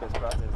this process.